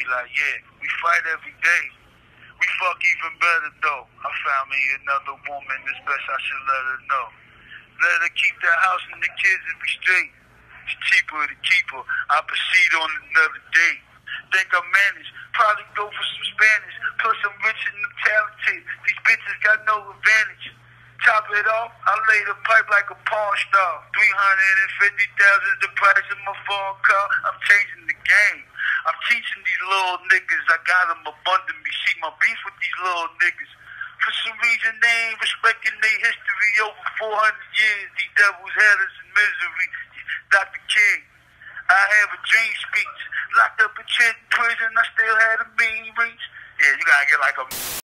be like, yeah, we fight every day. We fuck even better though. I found me another woman, it's best I should let her know. Let her keep the house and the kids and be straight. It's cheaper to keep her. I proceed on another day. Think I manage. Probably go for some Spanish. Plus I'm rich and I'm talented. These bitches got no advantage. Top it off, I lay the pipe like a pawn star. 350,000 is the price of my phone call. I'm changing the game. Little niggas. I got them abundantly. See my beef with these little niggas. For some reason, they ain't respecting their history over 400 years. These devils had us in misery. Dr. King, I have a dream speech. Locked up in prison, I still had a mean reach. Yeah, you gotta get like a